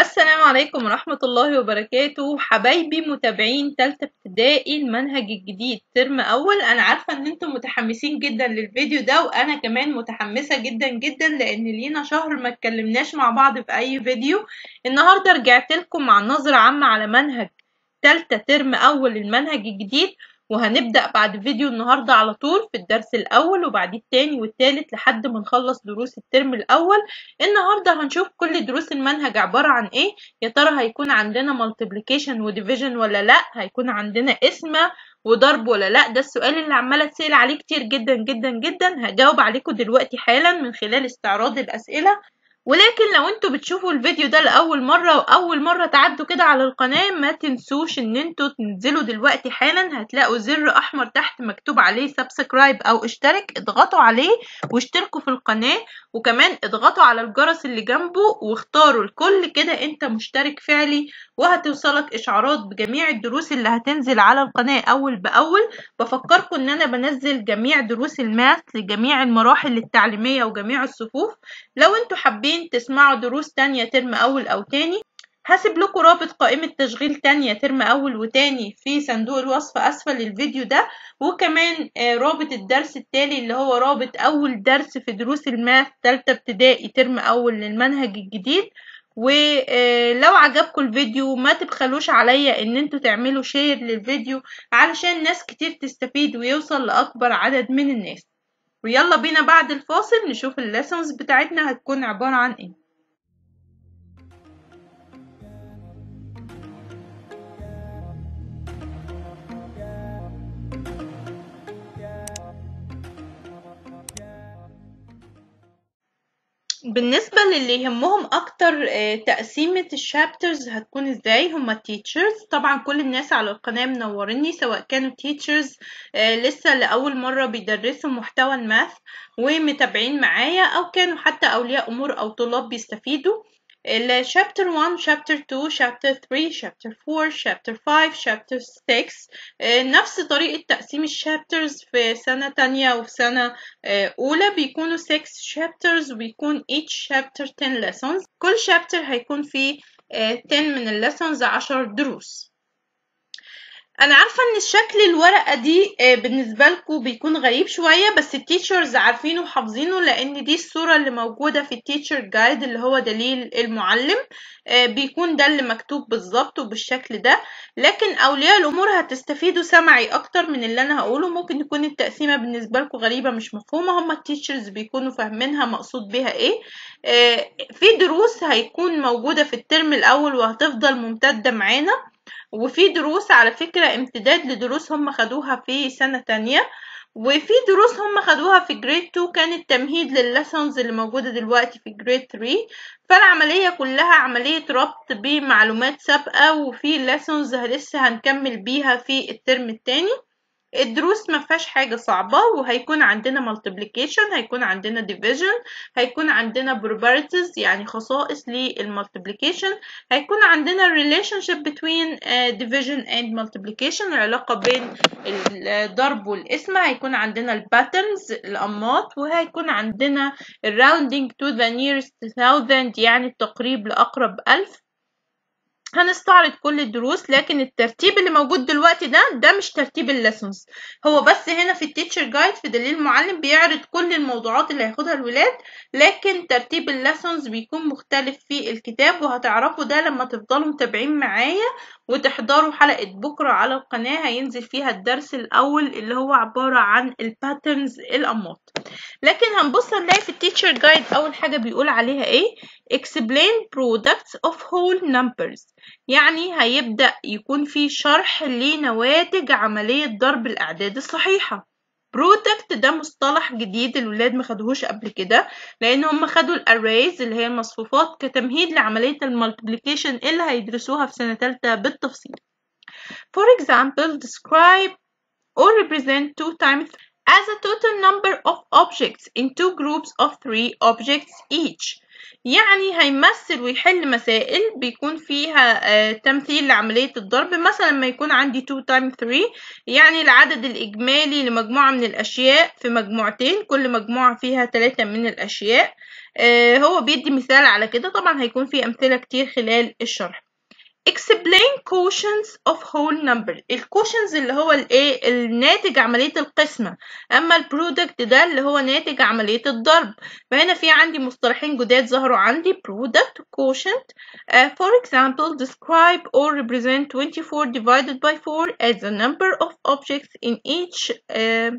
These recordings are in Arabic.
السلام عليكم ورحمة الله وبركاته. حبايبي متابعين تالتة ابتدائي المنهج الجديد. ترم أول. أنا عارفة إن أنتم متحمسين جدا للفيديو ده وأنا كمان متحمسة جدا جدا لأن لينا شهر ما اتكلمناش مع بعض في أي فيديو. النهاردة رجعت لكم مع نظرة عامة على منهج تالتة ترم أول المنهج الجديد. وهنبدأ بعد فيديو النهاردة على طول في الدرس الأول وبعديه التاني والتالت لحد ما نخلص دروس الترم الأول. النهاردة هنشوف كل دروس المنهج عبارة عن إيه. يا ترى هيكون عندنا multiplication و division ولا لأ. هيكون عندنا قسمة وضرب ولا لأ. ده السؤال اللي عمالة تسأل عليه كتير جدا جدا جدا. هجاوب عليكم دلوقتي حالا من خلال استعراض الأسئلة. ولكن لو أنتوا بتشوفوا الفيديو ده لأول مرة وأول مرة تعدوا كده على القناة ما تنسوش إن أنتوا تنزلوا دلوقتي حالا هتلاقوا زر أحمر تحت مكتوب عليه subscribe أو اشترك اضغطوا عليه واشتركوا في القناة وكمان اضغطوا على الجرس اللي جنبه واختاروا الكل كده انت مشترك فعلي وهتوصلك إشعارات بجميع الدروس اللي هتنزل على القناة أول بأول. بفكركم إن أنا بنزل جميع دروس الماث لجميع المراحل التعليمية وجميع الصفوف. لو أنتوا حابين تسمعوا دروس تانية ترم أول أو تاني؟ هسيب لكم رابط قائمة تشغيل تانية ترم أول وتاني في صندوق الوصف أسفل الفيديو ده وكمان رابط الدرس التالي اللي هو رابط أول درس في دروس ال math تالتة ابتدائي ترم أول للمنهج الجديد. ولو عجبكم الفيديو ما تبخلوش عليا إن أنتوا تعملوا share للفيديو علشان ناس كتير تستفيد ويوصل لأكبر عدد من الناس. ويلا بينا بعد الفاصل نشوف ال lessons بتاعتنا هتكون عبارة عن إيه. بالنسبة للي يهمهم أكتر تقسيمة الشابترز هتكون إزاي؟ هما teachers. طبعا كل الناس على القناة منوريني سواء كانوا teachers لسه لأول مرة بيدرسوا محتوى الماث ومتابعين معايا أو كانوا حتى أولياء أمور أو طلاب بيستفيدوا. Chapter 1 chapter 2 chapter 3 chapter 4 chapter 5 chapter 6 نفس طريقة تقسيم الشابترز في سنة تانية وفي سنة أولى. بيكونوا 6 chapters وبيكون each chapter 10 lessons. كل chapter هيكون فيه 10 من ال lessons 10 دروس. أنا عارفة إن الشكل الورقة دي بالنسبة لكم بيكون غريب شوية بس ال teachers عارفينه وحافظينه لأن دي الصورة اللي موجودة في ال teacher guide اللي هو دليل المعلم بيكون ده اللي مكتوب بالظبط وبالشكل ده. لكن أولياء الأمور هتستفيدوا سمعي أكتر من اللي أنا هقوله. ممكن تكون التقسيمة بالنسبة لكم غريبة مش مفهومة هما ال teachers بيكونوا فاهمينها مقصود بيها إيه. في دروس هيكون موجودة في الترم الأول وهتفضل ممتدة معانا. وفي دروس على فكرة امتداد لدروس هم خدوها في سنة تانية وفي دروس هم خدوها في grade 2 كانت تمهيد للل lessons اللي موجودة دلوقتي في grade 3 فالعملية كلها عملية ربط بمعلومات سابقة وفي lessons لسه هنكمل بيها في الترم التاني. الدروس ما فيهاش حاجة صعبة وهيكون عندنا multiplication هيكون عندنا division هيكون عندنا properties يعني خصائص لل multiplication هيكون عندنا relationship between uh, division and multiplication العلاقه بين الضرب والقسمه هيكون عندنا ال patterns الأنماط وهيكون عندنا rounding to the nearest thousand يعني التقريب لأقرب ألف. هنستعرض كل الدروس لكن الترتيب اللي موجود دلوقتي ده ده مش ترتيب ال lessons. هو بس هنا في ال teacher guide في دليل المعلم بيعرض كل الموضوعات اللي هياخدها الولاد لكن ترتيب ال lessons بيكون مختلف في الكتاب وهتعرفوا ده لما تفضلوا متابعين معايا وتحضروا حلقة بكرة على القناة هينزل فيها الدرس الأول اللي هو عبارة عن ال patterns الأنماط. لكن هنبص نلاقي في ال teacher guide أول حاجة بيقول عليها إيه؟ Explain products of whole numbers. يعني هيبدأ يكون في شرح لنواتج عملية ضرب الأعداد الصحيحة. product ده مصطلح جديد الولاد ما خدوهوش قبل كده لأن هم خدوا ال arrays اللي هي المصفوفات كتمهيد لعملية ال multiplication اللي هيدرسوها في سنة ثالثه بالتفصيل. For example describe or represent two times as a total number of objects in two groups of three objects each. يعني هيمثل ويحل مسائل بيكون فيها آه تمثيل لعملية الضرب. مثلا لما يكون عندي 2 times 3 يعني العدد الإجمالي لمجموعة من الأشياء في مجموعتين. كل مجموعة فيها 3 من الأشياء. آه هو بيدي مثال على كده. طبعا هيكون في أمثلة كتير خلال الشرح. explain quotients of whole number الكوشنز اللي هو الايه الناتج عملية القسمة اما البرودكت ده اللي هو ناتج عملية الضرب فهنا في عندي مصطلحين جداد ظهروا عندي product quotient uh, for example describe or represent 24 divided by 4 as the number of objects in each uh,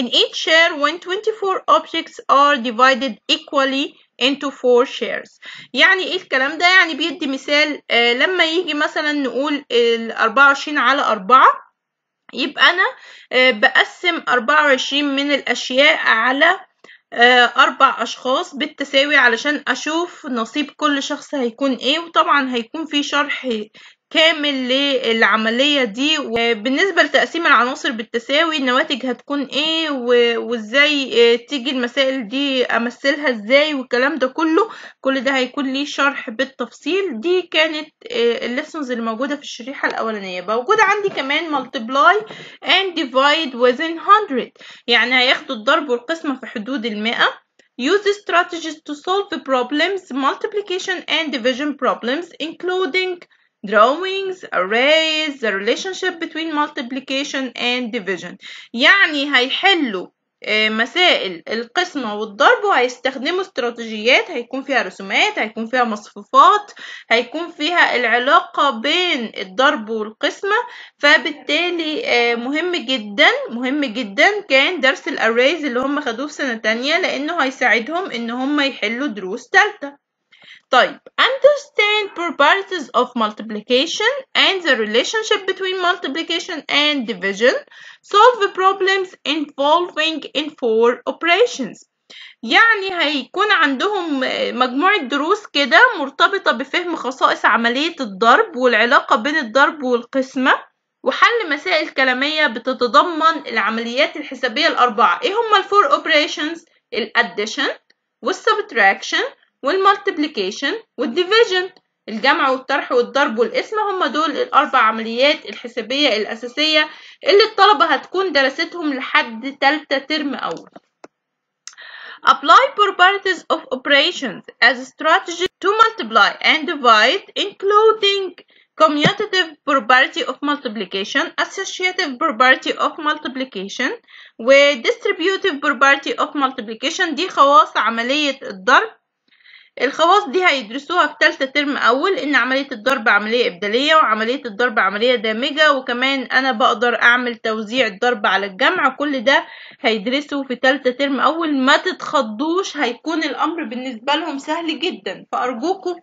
in each share when 24 objects are divided equally into four shares. يعني إيه الكلام ده؟ يعني بيدي مثال آه لما يجي مثلا نقول ال 24 على 4 يبقى أنا آه بقسم 24 من الأشياء على آه أربع أشخاص بالتساوي علشان أشوف نصيب كل شخص هيكون إيه وطبعا هيكون في شرح كامل للعملية دي وبالنسبة لتقسيم العناصر بالتساوي النواتج هتكون إيه وإزاي تيجي المسائل دي أمثلها إزاي والكلام ده كله. كل ده هيكون ليه شرح بالتفصيل. دي كانت الليسونز اللي موجودة في الشريحة الأولانية. موجودة عندي كمان multiply and divide within 100 يعني هياخدوا الضرب والقسمة في حدود المئة. Use strategies to solve problems, multiplication and division problems, including drawings, arrays, the relationship between multiplication and division. يعني هيحلوا مسائل القسمة والضرب وهيستخدموا استراتيجيات هيكون فيها رسومات هيكون فيها مصفوفات هيكون فيها العلاقة بين الضرب والقسمة. فبالتالي مهم جدا مهم جدا كان درس الاريز اللي هم خدوه في سنة تانية لأنه هيساعدهم إن هم يحلوا دروس تالتة. طيب understand properties of multiplication and the relationship between multiplication and division. Solve problems involving in four operations. يعني هيكون عندهم مجموعة دروس كده مرتبطة بفهم خصائص عملية الضرب والعلاقة بين الضرب والقسمة وحل مسائل كلامية بتتضمن العمليات الحسابية الأربعة. إيه هما ال four operations ال addition وال subtraction وال multiplication وال division الجمع والطرح والضرب والقسمة هم دول الأربع عمليات الحسابية الأساسية اللي الطلبة هتكون درستهم لحد تالتة ترم أول Apply properties of operations as a strategy to multiply and divide including commutative property of multiplication, associative property of multiplication و distributive property of multiplication دي خواص عملية الضرب الخواص دي هيدرسوها في تالتة ترم أول إن عملية الضرب عملية إبدالية وعملية الضرب عملية دامجة وكمان أنا بقدر أعمل توزيع الضرب على الجمع. كل ده هيدرسوا في تالتة ترم أول. ما تتخضوش هيكون الأمر بالنسبة لهم سهل جدا. فأرجوكم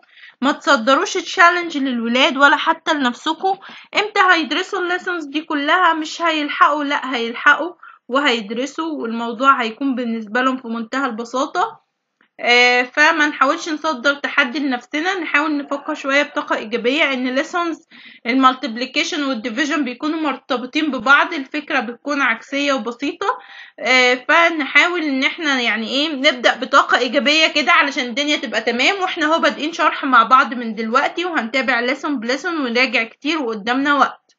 ما تصدروش challenge للولاد ولا حتى لنفسكم. إمتى هيدرسوا ال lessons دي كلها؟ مش هيلحقوا لأ هيلحقوا وهيدرسوا والموضوع هيكون بالنسبة لهم في منتهى البساطة. فما نحاولش نصدر تحدي لنفسنا نحاول نفكر شوية بطاقة إيجابية إن lessons ال multiplication وال division بيكونوا مرتبطين ببعض الفكرة بتكون عكسية وبسيطة فنحاول إن إحنا يعني إيه نبدأ بطاقة إيجابية كده علشان الدنيا تبقى تمام وإحنا أهو بادئين شرح مع بعض من دلوقتي وهنتابع lesson ب lesson ونراجع كتير وقدامنا وقت.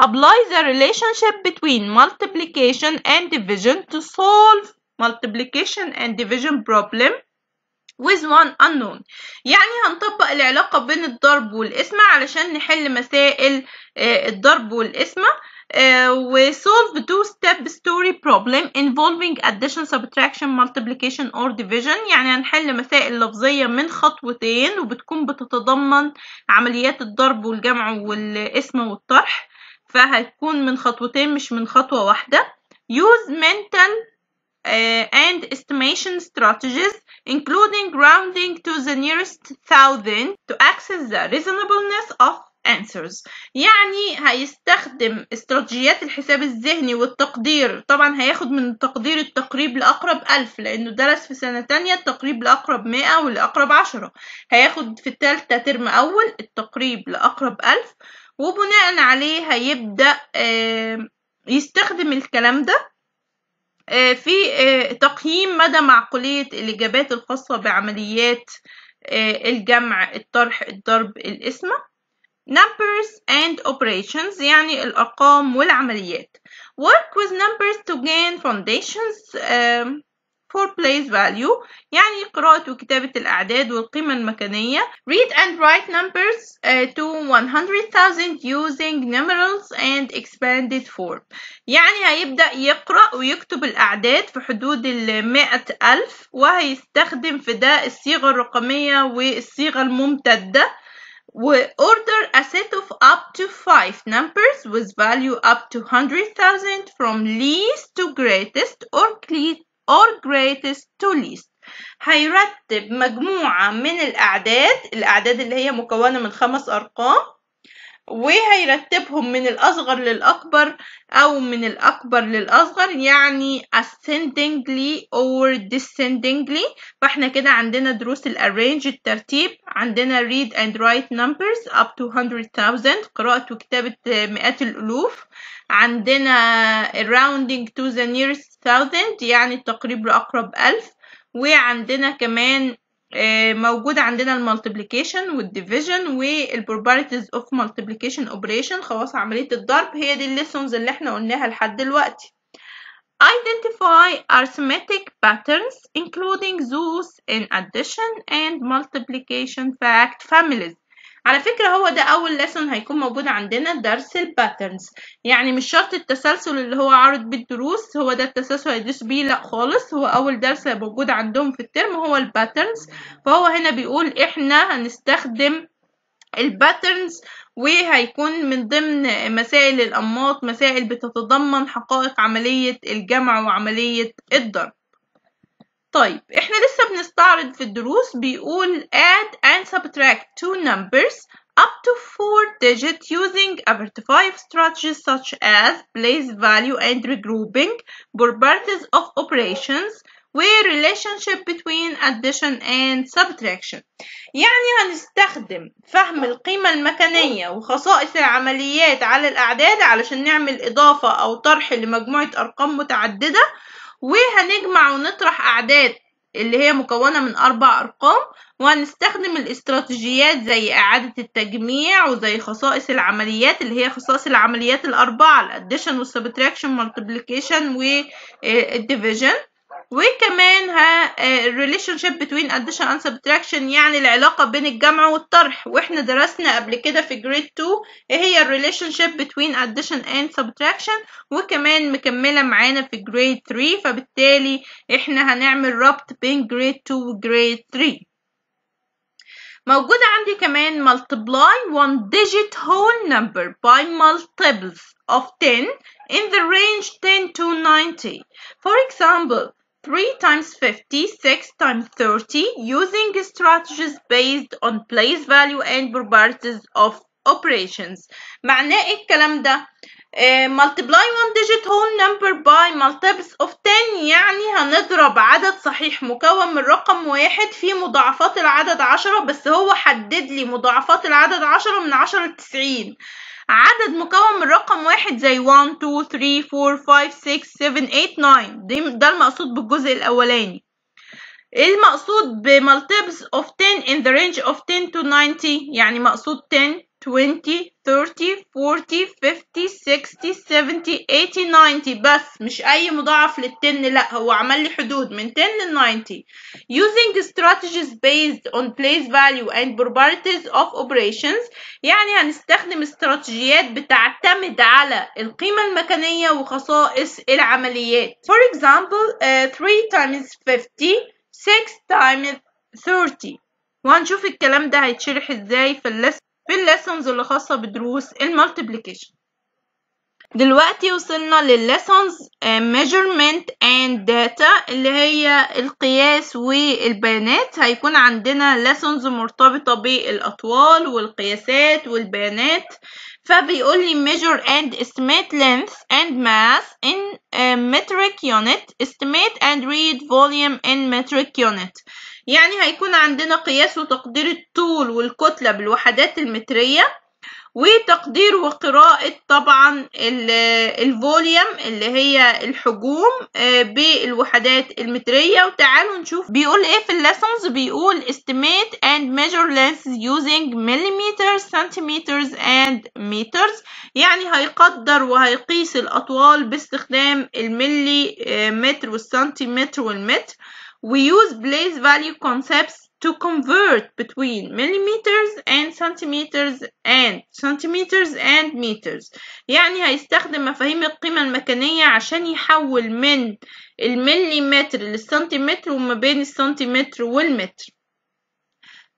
Apply the relationship between multiplication and division to solve multiplication and division problem with one unknown. يعني هنطبق العلاقة بين الضرب والقسمة علشان نحل مسائل الضرب والقسمة و solve two step story problem involving addition subtraction multiplication or division. يعني هنحل مسائل لفظية من خطوتين وبتكون بتتضمن عمليات الضرب والجمع والقسمة والطرح فهتكون من خطوتين مش من خطوة واحدة. Use mental and estimation strategies including rounding to the nearest thousand to access the reasonableness of answers. يعني هيستخدم استراتيجيات الحساب الذهني والتقدير. طبعا هياخد من تقدير التقريب لأقرب ألف لأنه درس في سنة تانية التقريب لأقرب مئة والأقرب عشرة. هياخد في التالتة ترم أول التقريب لأقرب ألف وبناء عليه هيبدأ يستخدم الكلام ده في تقييم مدى معقولية الإجابات الخاصة بعمليات الجمع الطرح الضرب القسمة numbers and operations يعني الأرقام والعمليات. Work with numbers to gain foundations for place value يعني قراءة وكتابة الأعداد والقيمة المكانية read and write numbers uh, to 100,000 using numerals and expanded form يعني هيبدأ يقرأ ويكتب الأعداد في حدود المائة ألف وهيستخدم في ده الصيغة الرقمية والصيغة الممتدة و order a set of up to 5 numbers with value up to 100,000 from least to greatest or, or greatest to least هيرتب مجموعة من الأعداد الأعداد اللي هي مكونة من خمس أرقام. وهيرتبهم من الأصغر للأكبر أو من الأكبر للأصغر يعني ascendingly or descendingly. فإحنا كده عندنا دروس الارrange الترتيب. عندنا read and write numbers up to 100,000 قراءة وكتابة مئات الألوف. عندنا rounding to the nearest thousand يعني التقريب لأقرب ألف. وعندنا كمان موجود عندنا ال multiplication وال division وال properties of multiplication operation خواص عملية الضرب. هي دي ال lessons اللي إحنا قلناها لحد دلوقتي. Identify arithmetic patterns including those in addition and multiplication fact families. على فكرة هو ده أول lesson هيكون موجود عندنا درس ال patterns يعني مش شرط التسلسل اللي هو عارض بيه الدروس هو ده التسلسل هيدرسوا بيه لا خالص. هو أول درس موجود عندهم في الترم هو ال patterns فهو هنا بيقول إحنا هنستخدم ال patterns وهيكون من ضمن مسائل الأنماط مسائل بتتضمن حقائق عملية الجمع وعملية الضرب. طيب إحنا لسه بنستعرض في الدروس بيقول add and subtract two numbers up to four digits using five strategies such as place value and regrouping, properties of operations, where relationship between addition and subtraction يعني هنستخدم فهم القيمة المكانية وخصائص العمليات على الأعداد علشان نعمل إضافة أو طرح لمجموعة أرقام متعددة وهنجمع ونطرح أعداد اللي هي مكونة من أربع أرقام وهنستخدم الاستراتيجيات زي إعادة التجميع وزي خصائص العمليات اللي هي خصائص العمليات الأربعة ال addition وال subtraction multiplication وال division وكمان ها relationship between addition and subtraction يعني العلاقة بين الجمع والطرح وإحنا درسنا قبل كده في grade 2 إيه هي relationship between addition and subtraction وكمان مكملة معانا في grade 3 فبالتالي إحنا هنعمل ربط بين grade 2 و grade 3 موجود عندي كمان multiply one digit whole number by multiples of 10 in the range 10 to 90 for example 3 times 50, 6 times 30 using strategies based on place value and properties of operations معناه إيه الكلام ده uh, multiply one digit whole number by multiples of 10 يعني هنضرب عدد صحيح مكون من رقم واحد في مضاعفات العدد 10 بس هو حدد لي مضاعفات العدد 10 من 10 ل 90 عدد مكون من رقم واحد زي 1 2 3 4 5 6 7 8 9 ده المقصود بالجزء الأولاني. المقصود بمالتيبلز of 10 in the range of 10 to 90 يعني مقصود 10 20 30 40 50 60 70 80 90 بس مش أي مضاعف للتن لأ هو عمل لي حدود من 10 ل 90 using strategies based on place value and properties of operations يعني هنستخدم استراتيجيات بتعتمد على القيمة المكانية وخصائص العمليات. For example uh, 3 times 50 6 times 30 وهنشوف الكلام ده هيتشرح إزاي في ال lesson في ال lessons اللي خاصة بدروس ال multiplication دلوقتي وصلنا للل lessons measurement and data اللي هي القياس والبيانات. هيكون عندنا lessons مرتبطة بالأطوال والقياسات والبيانات. فبيقول لي measure and estimate length and mass in a metric unit. Estimate and read volume in metric unit. يعني هيكون عندنا قياس وتقدير الطول والكتلة بالوحدات المترية. وتقدير وقراءة طبعا ال volume اللي هي الحجوم بالوحدات المترية. وتعالوا نشوف بيقول إيه في ال lessons بيقول estimate and measure lengths using millimeters centimeters and meters. يعني هيقدر وهيقيس الأطوال باستخدام الملي متر والسنتيمتر والمتر. use place value concepts to convert between millimeters and centimeters and centimeters and meters يعني هيستخدم مفاهيم القيمة المكانية عشان يحول من المليمتر للسنتيمتر وما بين السنتيمتر والمتر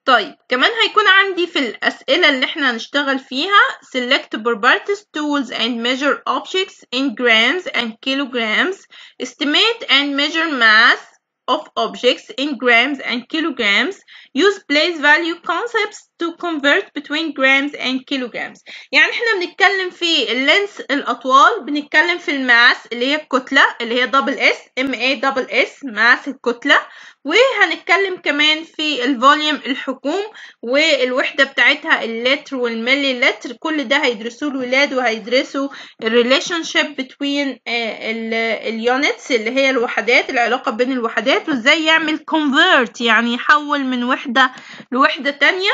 طيب كمان هيكون عندي في الأسئلة اللي إحنا هنشتغل فيها select properties tools and measure objects in grams and kilograms estimate and measure mass of objects in grams and kilograms use place value concepts to convert between grams and kilograms. يعني إحنا بنتكلم في ال length الأطوال بنتكلم في ال mass اللي هي الكتلة اللي هي double s m a double s mass الكتلة. وهنتكلم كمان في ال volume الحجوم والوحدة بتاعتها اللتر والملي لتر كل ده هيدرسوه الولاد وهيدرسوا ال relationship between ال units اللي هي الوحدات العلاقة بين الوحدات وإزاي يعمل convert يعني يحول من وحدة لوحدة تانية.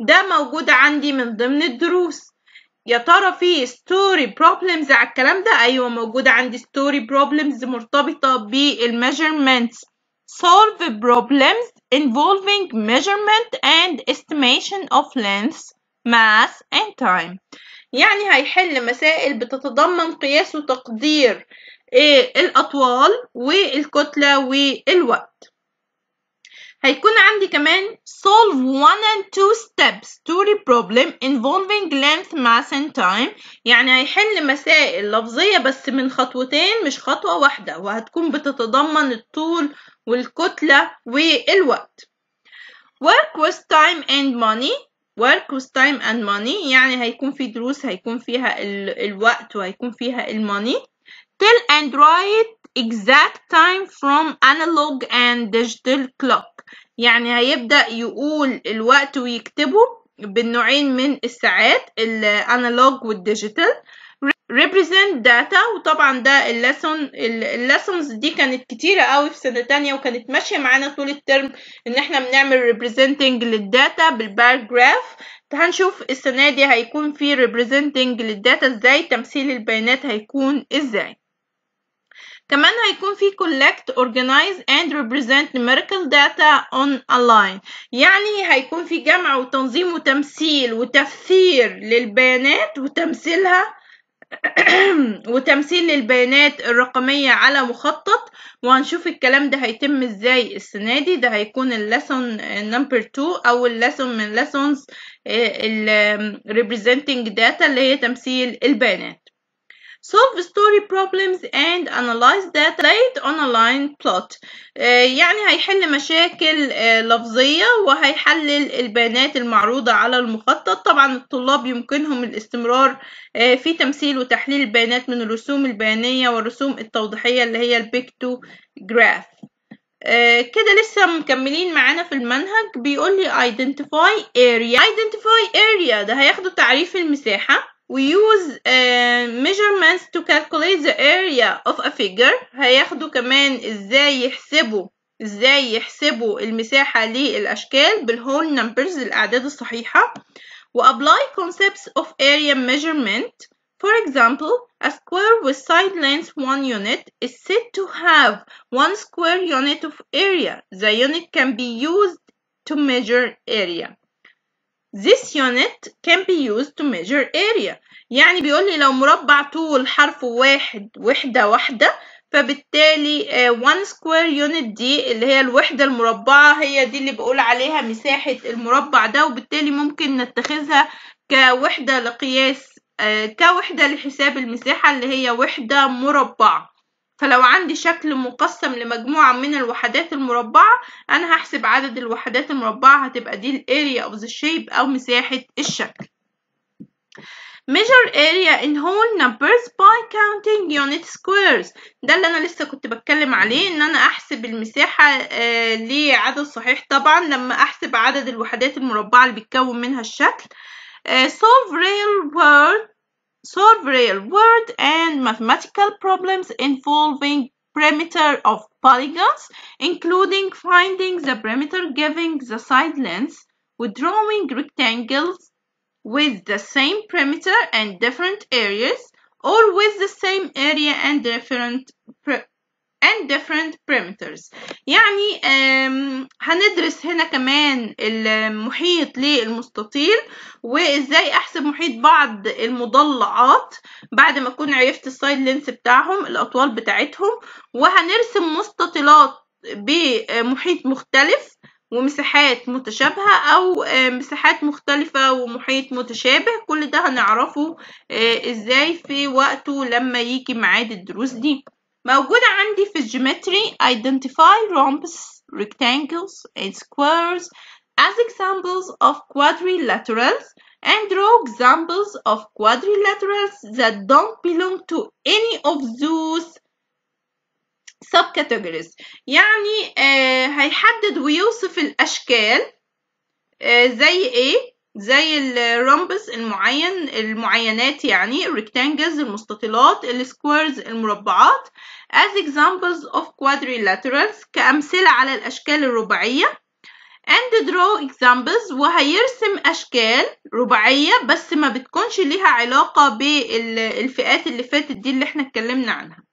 ده موجود عندي من ضمن الدروس. يا ترى في story problems على الكلام ده؟ أيوه موجوده عندي story problems مرتبطة بال measurements solve problems involving measurement and estimation of length mass and time. يعني هيحل مسائل بتتضمن قياس وتقدير الأطوال والكتلة والوقت. هيكون عندي كمان solve one and two steps story problem involving length mass and time يعني هيحل مسائل لفظية بس من خطوتين مش خطوة واحدة وهتكون بتتضمن الطول والكتلة والوقت work with time and money work with time and money يعني هيكون في دروس هيكون فيها الوقت وهيكون فيها ال money tell and write exact time from analog and digital clock يعني هيبدأ يقول الوقت ويكتبه بالنوعين من الساعات ال analog وال digital. Represent data وطبعا ده ال lesson ال lessons دي كانت كتيرة قوي في سنة تانية وكانت ماشية معانا طول الترم إن إحنا بنعمل representing لل data بال bar graph هنشوف السنة دي هيكون في representing لل data إزاي تمثيل البيانات هيكون إزاي. كمان هيكون في collect, organize and represent numerical data on a line. يعني هيكون في جمع وتنظيم وتمثيل وتفسير للبيانات وتمثيلها وتمثيل للبيانات الرقمية على مخطط. وهنشوف الكلام ده هيتم إزاي السنة دي. ده هيكون ال lesson number 2 أو ال lesson من lessons ال representing data اللي هي تمثيل البيانات. Solve story problems and analyze data displayed on a line plot. يعني هيحل مشاكل لفظية وهيحلل البيانات المعروضة على المخطط. طبعا الطلاب يمكنهم الاستمرار في تمثيل وتحليل البيانات من الرسوم البيانية والرسوم التوضيحية اللي هي ال pictograph كده لسه مكملين معانا في المنهج. بيقول لي identify area. identify area ده هياخدوا تعريف المساحة. we use uh, measurements to calculate the area of a figure هياخدوا كمان ازاي يحسبوا ازاي يحسبوا المساحة للأشكال بالwhole numbers الأعداد الصحيحة و apply concepts of area measurement For example, a square with side length 1 unit is said to have 1 square unit of area. The unit can be used to measure area. This unit can be used to measure area. يعني بيقول لي لو مربع طول حرف واحد وحدة واحدة فبالتالي 1 square unit دي اللي هي الوحدة المربعة هي دي اللي بقول عليها مساحة المربع ده وبالتالي ممكن نتخذها كوحدة لقياس كوحدة لحساب المساحة اللي هي وحدة مربعة. فلو عندي شكل مقسم لمجموعة من الوحدات المربعة أنا هحسب عدد الوحدات المربعة هتبقى دي ال area of the shape أو مساحة الشكل. Measure area in whole numbers by counting unit squares. ده اللي أنا لسه كنت بتكلم عليه إن أنا أحسب المساحة آه لعدد صحيح. طبعا لما أحسب عدد الوحدات المربعة اللي بيتكون منها الشكل uh, solve real world solve real world and mathematical problems involving perimeter of polygons including finding the perimeter giving the side lengths with drawing rectangles with the same perimeter and different areas or with the same area and different and different perimeters. يعني هندرس هنا كمان المحيط للمستطيل وإزاي أحسب محيط بعض المضلعات بعد ما أكون عرفت ال side length بتاعهم الأطوال بتاعتهم. وهنرسم مستطيلات بمحيط مختلف ومساحات متشابهة أو مساحات مختلفة ومحيط متشابه. كل ده هنعرفه إزاي في وقته لما يجي ميعاد الدروس دي. موجودة عندي في الجيومتري identify rhombus, rectangles and squares as examples of quadrilaterals and draw examples of quadrilaterals that don't belong to any of those subcategories يعني آه هيحدد ويوصف الأشكال آه زي إيه؟ زي الرمبس المعين المعينات يعني rectangles المستطيلات السكويرز المربعات. As examples of quadrilaterals كأمثلة على الأشكال الرباعية. And draw examples وهيرسم أشكال رباعية بس ما بتكونش ليها علاقة بالفئات اللي فاتت دي اللي إحنا اتكلمنا عنها.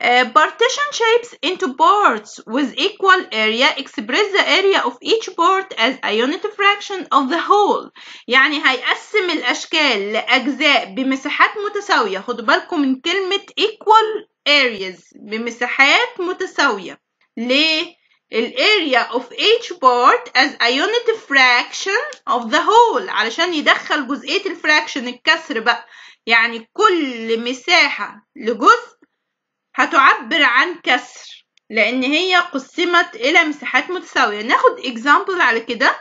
Uh, partition shapes into parts with equal area express the area of each part as a unit fraction of the whole يعني هيقسم الأشكال لأجزاء بمساحات متساوية خدوا بالكم من كلمة equal areas بمساحات متساوية ليه؟ الاريا of each part as a unit fraction of the whole علشان يدخل جزئية الفراكشن الكسر بقى يعني كل مساحة لجزء هتعبر عن كسر لأن هي قسمت إلى مساحات متساوية ناخد example على كده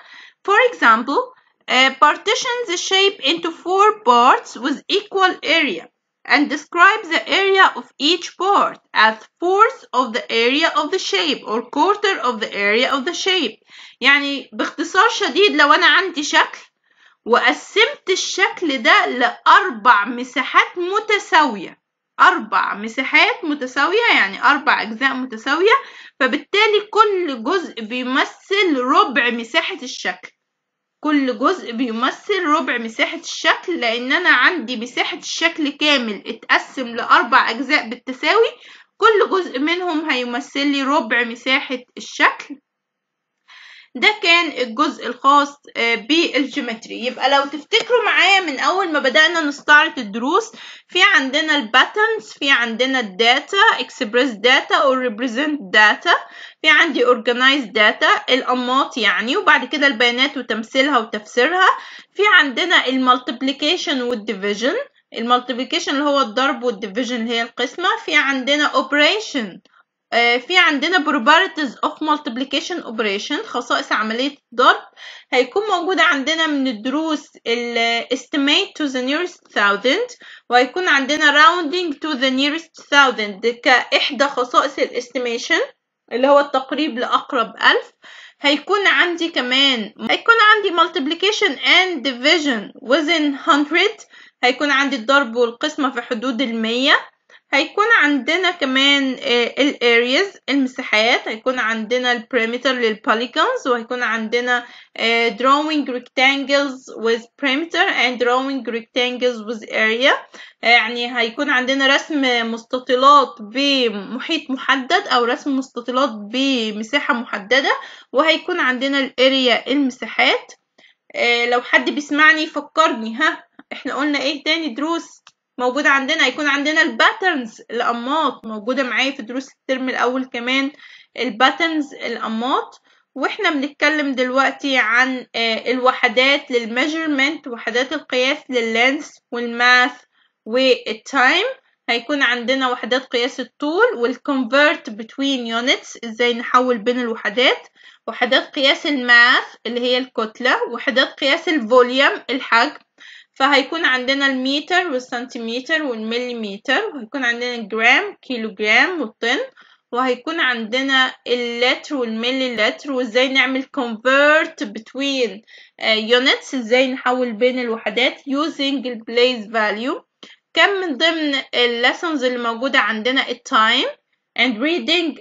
for example uh, partition the shape into four parts with equal area and describe the area of each part as fourth of the area of the shape or quarter of the area of the shape يعني باختصار شديد لو أنا عندي شكل وقسمت الشكل ده لأربع مساحات متساوية أربع مساحات متساوية يعني أربع أجزاء متساوية فبالتالي كل جزء بيمثل ربع مساحة الشكل. كل جزء بيمثل ربع مساحة الشكل لأن أنا عندي مساحة الشكل كامل اتقسم لأربع أجزاء بالتساوي كل جزء منهم هيمثل لي ربع مساحة الشكل. ده كان الجزء الخاص بال geometry. يبقى لو تفتكروا معايا من أول ما بدأنا نستعرض الدروس في عندنا ال patterns في عندنا ال data express data أو represent data في عندي organized data الأنماط يعني وبعد كده البيانات وتمثيلها وتفسيرها. في عندنا ال multiplication وال division ال multiplication اللي هو الضرب وال division اللي هي القسمة. في عندنا operation في عندنا properties of multiplication operation خصائص عملية الضرب هيكون موجودة عندنا من الدروس ال estimate to the nearest thousand وهيكون عندنا rounding to the nearest thousand كإحدى خصائص ال estimation اللي هو التقريب لأقرب ألف. هيكون عندي كمان هيكون عندي multiplication and division within 100 هيكون عندي الضرب والقسمة في حدود المية. هيكون عندنا كمان ال areas المساحات هيكون عندنا ال perimeter لل polygons وهيكون عندنا drawing rectangles with perimeter and drawing rectangles with area. يعني هيكون عندنا رسم مستطيلات بمحيط محدد أو رسم مستطيلات بمساحة محددة وهيكون عندنا ال area المساحات. لو حد بيسمعني يفكرني ها؟ إحنا قلنا إيه تاني؟ دروس. موجودة عندنا هيكون عندنا ال patterns الأنماط موجودة معايا في دروس الترم الأول كمان ال patterns الأنماط. وإحنا بنتكلم دلوقتي عن الوحدات لل measurement وحدات القياس لل length وال mass وال time هيكون عندنا وحدات قياس الطول وال convert between units إزاي نحول بين الوحدات. وحدات قياس ال math اللي هي الكتلة. وحدات قياس ال volume الحجم. فهيكون عندنا المتر والسنتيمتر والمليمتر وهيكون عندنا الجرام كيلو جرام والطن وهيكون عندنا اللتر والملي لتر وازاي نعمل convert between uh, units إزاي نحول بين الوحدات using place value. كان من ضمن ال lessons اللي موجودة عندنا ال time and reading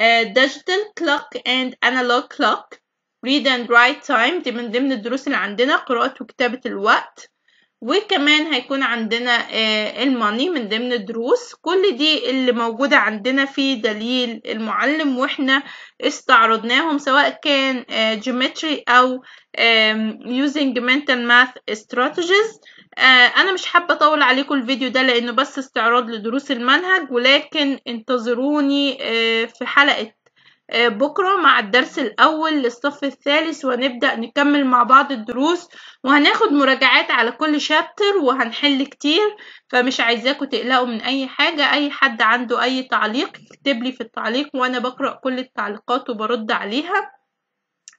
uh, digital clock and analog clock. read and write time دي من ضمن الدروس اللي عندنا قراءة وكتابة الوقت. وكمان هيكون عندنا الماني من ضمن الدروس. كل دي اللي موجودة عندنا في دليل المعلم وإحنا استعرضناهم سواء كان geometry أو using mental math strategies. أنا مش حابة أطول عليكم الفيديو ده لأنه بس استعراض لدروس المنهج ولكن انتظروني في حلقة بكرة مع الدرس الأول للصف الثالث وهنبدأ نكمل مع بعض الدروس وهناخد مراجعات على كل chapter وهنحل كتير فمش عايزاكم تقلقوا من أي حاجة أي حد عنده أي تعليق يكتب لي في التعليق وأنا بقرأ كل التعليقات وبرد عليها.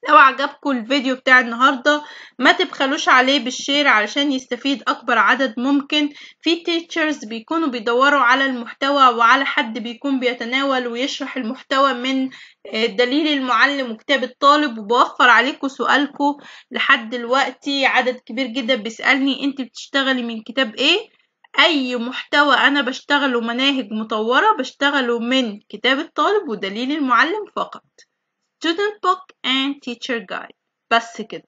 لو عجبكم الفيديو بتاع النهاردة. ما تبخلوش عليه بال share علشان يستفيد أكبر عدد ممكن. في teachers بيكونوا بيدوروا على المحتوى وعلى حد بيكون بيتناول ويشرح المحتوى من دليل المعلم وكتاب الطالب. وبوفر عليكم سؤالكم لحد دلوقتي. عدد كبير جدا بيسألني أنت بتشتغلي من كتاب إيه؟ أي محتوى أنا بشتغله مناهج مطورة بشتغله من كتاب الطالب ودليل المعلم فقط. Student book and teacher guide. بس كده.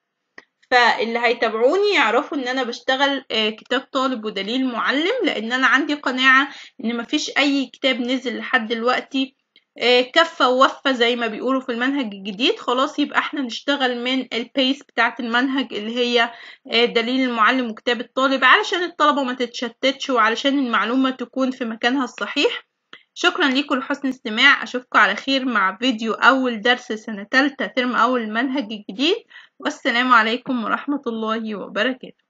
فاللي هيتابعوني يعرفوا إن أنا بشتغل كتاب طالب ودليل معلم لأن أنا عندي قناعة إن مفيش أي كتاب نزل لحد دلوقتي كفة ووفة زي ما بيقولوا في المنهج الجديد. خلاص يبقى إحنا نشتغل من البيس بتاعة المنهج اللي هي دليل المعلم وكتاب الطالب علشان الطلبة ما تتشتتش وعلشان المعلومة تكون في مكانها الصحيح. شكرا لكم لحسن استماع. أشوفكم على خير مع فيديو أول درس سنة تالتة ترم أول المنهج الجديد. والسلام عليكم ورحمة الله وبركاته.